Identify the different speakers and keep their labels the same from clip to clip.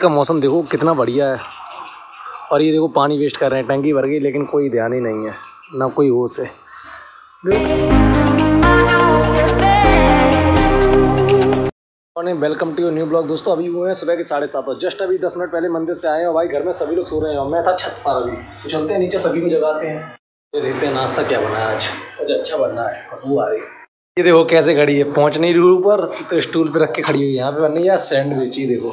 Speaker 1: का मौसम देखो कितना बढ़िया है। और ये देखो पानी वेस्ट कर रहे हैं, टंकी भर गई, लेकिन कोई ध्यान ही नहीं है, ना कोई होश है। वेलकम टू न्यू ब्लॉग दोस्तों, अभी हुए हैं सुबह के साढ़े सात जस्ट अभी दस मिनट पहले मंदिर से आए हैं भाई, घर में सभी लोग सो रहे हैं। और मैं था छत पर अभी। तो चलते हैं, नीचे सभी को जगाते हैं। ये देखते हैं नाश्ता क्या बना है आज। कुछ अच्छा बनना है, खुशबू आ रही है। ये देखो कैसे खड़ी है पहुँच नहीं रही ऊपर तो स्टूल पे रख के खड़ी हुई है। यहाँ पे बननी है सैंडविच ही देखो।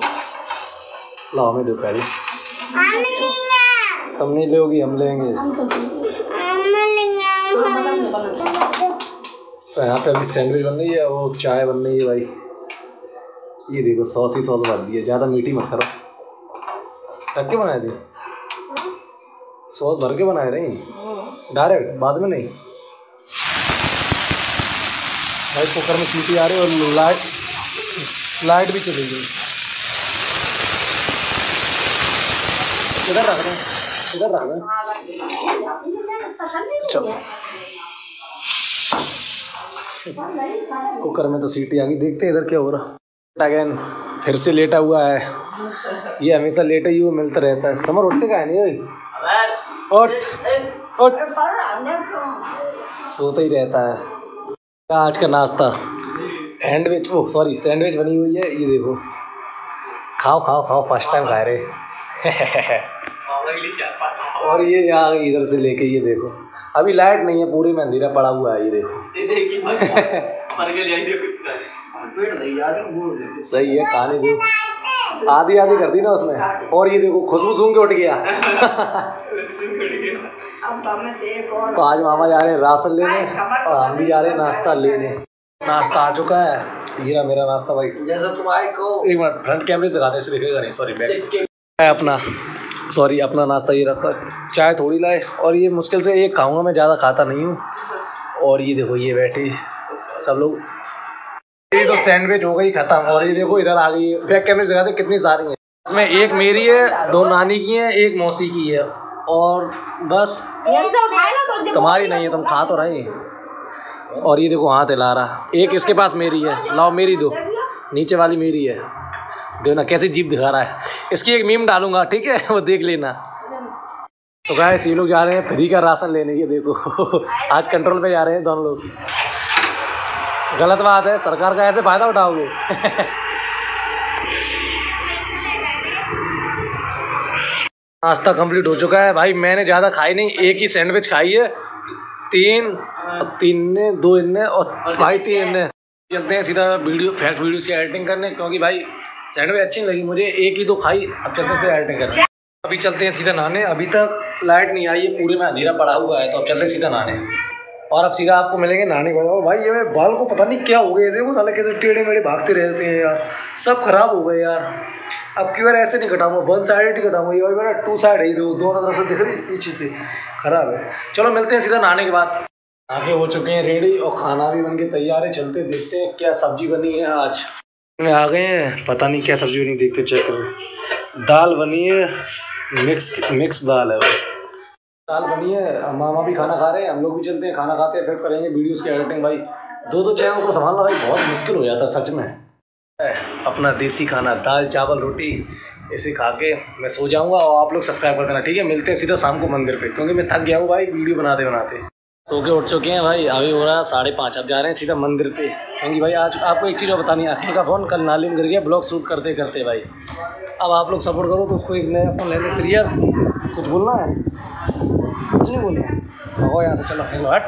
Speaker 1: लाओ हमें दो पहले। तुम नहीं लोगी। हम लेंगे। तो यहाँ पे अभी सैंडविच बन रही है वो चाय बन रही है भाई। ये देखो सॉस ही सॉस भर दी है ज़्यादा मीठी मत करो। रख के बनाए थे सॉस भर के बनाए रही डायरेक्ट बाद में नहीं। भाई कुकर में सीटी आ रही है और लाइट लाइट भी चली गई इधर रख इधर रख चलो। कुकर में तो सीटी आ गई, देखते हैं इधर क्या हो रहा। अगेन फिर से लेटा हुआ है। ये हमेशा लेटा ही हुआ मिलता रहता है। समर, उठते का है? नहीं? उठ उठ। सोता ही रहता है। आज का नाश्ता? सैंडविच वो सॉरी सैंडविच बनी हुई है। ये देखो। खाओ खाओ खाओ फ़र्स्ट टाइम खा रहे। और ये यहाँ इधर से लेके ये देखो। अभी लाइट नहीं है पूरे में अंधेरा पड़ा हुआ है ये देखो। सही है कहानी दो आधी आधी कर दी ना उसमें। और ये देखो खुशबू सूंघ के उठ गया। तो आज मामा जा रहे हैं राशन लेने और हम भी जा रहे हैं नाश्ता लेने। नाश्ता आ चुका है। हीरा मेरा नाश्ता भाई।
Speaker 2: जैसा तुम आए को
Speaker 1: एक मिनट फ्रंट कैमरे से दिखाते से दिखेगा नहीं सॉरी मैं अपना। सॉरी अपना नाश्ता ये रखा। चाय थोड़ी लाए, और ये मुश्किल से एक खाऊँगा, मैं ज़्यादा खाता नहीं हूँ। और ये देखो, ये बैठे, सब लोग। ये तो सैंडविच हो गई, खत्म। और ये देखो, इधर आ गई। बैक कैमरे दिखाते कितनी सारी हैं। इसमें एक मेरी है, दो नानी की है, एक मौसी की है। और बस तुम्हारी नहीं है, तुम खा तो रहे और ये देखो, हाथ हिला रहा। एक इसके पास मेरी है। लाओ, मेरी दो। नीचे वाली मेरी है। देखो ना कैसी जीप दिखा रहा है। इसकी एक मीम डालूँगा, ठीक है? वो देख लेना। तो गाय ये लोग जा रहे हैं फ्री का राशन लेने, ये देखो। आज कंट्रोल पे जा रहे हैं दोनों लोग। गलत बात है, सरकार का ऐसे फ़ायदा उठाओगे। नाश्ता कंप्लीट हो चुका है। भाई, मैंने ज़्यादा खाई नहीं, एक ही सैंडविच खाई है। तीन तीन ने, दो इनने, और भाई, तीन ने चलते हैं सीधा वीडियो फैक्ट वीडियो से एडिटिंग करने, क्योंकि भाई सैंडविच अच्छी नहीं लगी, मुझे एक ही तो खाई, अब चलते थे एडिटिंग करने। अभी चलते हैं सीधा नहाने, अभी तक लाइट नहीं आई है पूरे में अंधेरा पड़ा हुआ है तो अब चल रहे सीधा नहाने। और अब सीधा आपको मिलेंगे नहाने के बाद। और भाई, ये मेरे बाल को पता नहीं क्या हो गया देखो साले कैसे टेढ़े मेढ़े भागते रहते हैं यार। सब खराब हो गए यार। अब की बार ऐसे नहीं कटाऊँगा वन साइड ही कटाऊँगा ये भाई मेरा टू साइड है दो, दोनों तरफ़ से दिख रही, पीछे से। खराब है। चलो मिलते हैं सीधा नहाने के बाद। आगे हो चुके हैं रेडी और खाना भी बन के तैयार है। चलते देखते हैं क्या सब्ज़ी बनी है आज। में आ गए हैं। पता नहीं क्या सब्ज़ी बनी, देखते चेक करो। दाल बनी है मिक्स मिक्स दाल है। दाल बनी है, मामा भी खाना खा रहे हैं, हम लोग भी चलते हैं, खाना खाते हैं, फिर करेंगे वीडियोस की एडिटिंग भाई, दो दो चैनल को संभालना भाई, बहुत मुश्किल हो जाता है, सच में। अपना देसी खाना, दाल, चावल, रोटी, इसे खा के मैं सो जाऊँगा और आप लोग सब्सक्राइब कर देना, ठीक है? मिलते हैं सीधा शाम को मंदिर पे, क्योंकि मैं थक गया हूँ भाई, वीडियो बनाते बनाते सो के उठ चुके हैं भाई, अभी हो रहा है साढ़े पाँच, अब जा रहे हैं सीधा मंदिर पे। क्योंकि भाई, आज आपको एक चीज़ और बतानी है अखिल का फ़ोन कल नाली में गिर गया, ब्लॉग शूट करते करते भाई। अब आप लोग सपोर्ट करो तो उसको एक नया फ़ोन लेने प्रिया कुछ बोलना है? कुछ नहीं बोलना हो। यहाँ से चलो, हेलो, हट।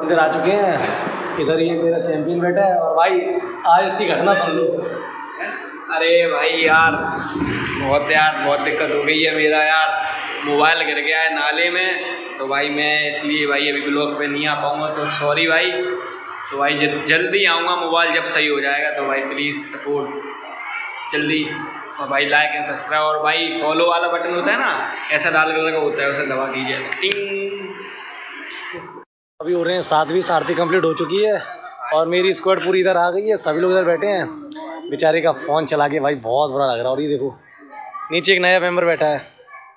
Speaker 1: मंदिर आ चुके हैं। इधर ये मेरा चैम्पियन बैठा है, और भाई, आज इसकी घटना सुन लो।
Speaker 2: अरे भाई यार, बहुत यार, बहुत दिक्कत हो गई है मेरा यार। मोबाइल गिर गया है नाले में। तो भाई मैं इसलिए भाई अभी ब्लॉक पे नहीं आ पाऊँगा तो सॉरी भाई। तो भाई जल, जल्दी आऊँगा मोबाइल जब सही हो जाएगा तो भाई प्लीज़ सपोर्ट जल्दी। और भाई लाइक एंड सब्सक्राइब और भाई फॉलो वाला बटन होता है ना ऐसा लाल कलर का होता है उसे दबा दीजिए।
Speaker 1: अभी हो रहे हैं सातवीं आरती कंप्लीट हो चुकी है और मेरी स्क्वाड पूरी इधर आ गई है सभी लोग इधर बैठे हैं। बेचारे का फ़ोन चला के भाई बहुत बुरा लग रहा है और ये देखो नीचे एक नया मेंबर बैठा है।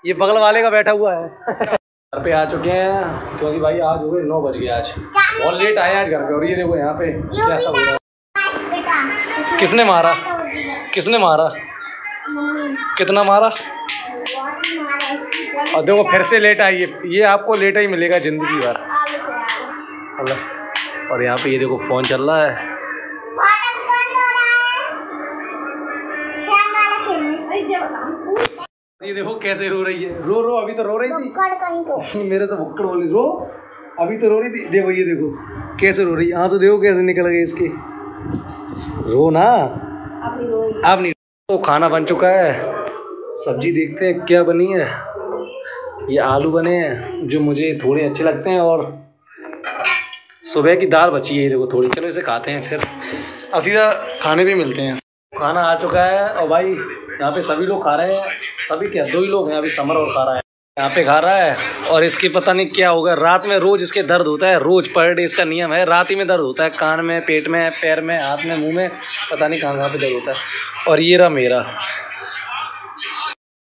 Speaker 1: ये बगल वाले का बैठा हुआ है। घर पे आ चुके हैं क्योंकि भाई आज हो गए नौ बज गए आज। बहुत लेट आए आज घर पे और ये देखो यहाँ पे कैसा हो रहा है। किसने मारा? किसने मारा? कितना मारा? और देखो फिर से लेट आई है। ये आपको लेट ही मिलेगा ज़िंदगी भर। और यहाँ पे ये देखो फ़ोन चल रहा है। देखो कैसे रो रही है। रो रो अभी तो रो रही थी। मेरे से भुक्कड़ बोली रो अभी तो रो रही थी। देखो ये देखो कैसे रो रही है। आँसू देखो कैसे निकल गए इसके। रो ना। अब नहीं तो खाना बन चुका है। सब्ज़ी देखते हैं क्या बनी है। ये आलू बने हैं जो मुझे थोड़े अच्छे लगते हैं और सुबह की दाल बची है देखो थोड़ी। चलो इसे खाते हैं फिर। अब सीधा खाने भी मिलते हैं। खाना आ चुका है और भाई, यहाँ पे सभी लोग खा रहे हैं। सभी क्या दो ही लोग हैं, अभी समर और खा रहा है। यहाँ पे खा रहा है और इसकी पता नहीं क्या होगा। रात में रोज इसके दर्द होता है, रोज पर डे इसका नियम है। रात ही में दर्द होता है, कान में, पेट में, पैर में, हाथ में, मुँह में, पता नहीं कहाँ कहाँ पे दर्द होता है। और ये रहा मेरा।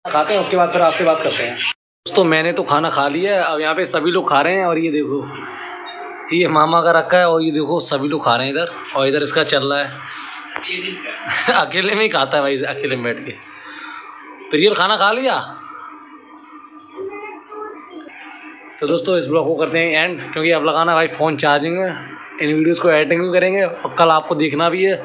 Speaker 1: खाते हैं, उसके बाद फिर आपसे बात करते हैं। दोस्तों, मैंने तो खाना खा लिया है। अब यहाँ पे सभी लोग खा रहे हैं और ये देखो। ये मामा का रखा है और ये देखो सभी लोग खा रहे हैं इधर और इधर इसका चल रहा है। अकेले में ही खाता है भाई, अकेले में बैठ के। प्रियल, खाना खा लिया? तो दोस्तों, इस ब्लॉग को करते हैं एंड क्योंकि अब लगाना भाई फ़ोन चार्जिंग में इन वीडियोस को एडिटिंग भी करेंगे और कल आपको देखना भी है।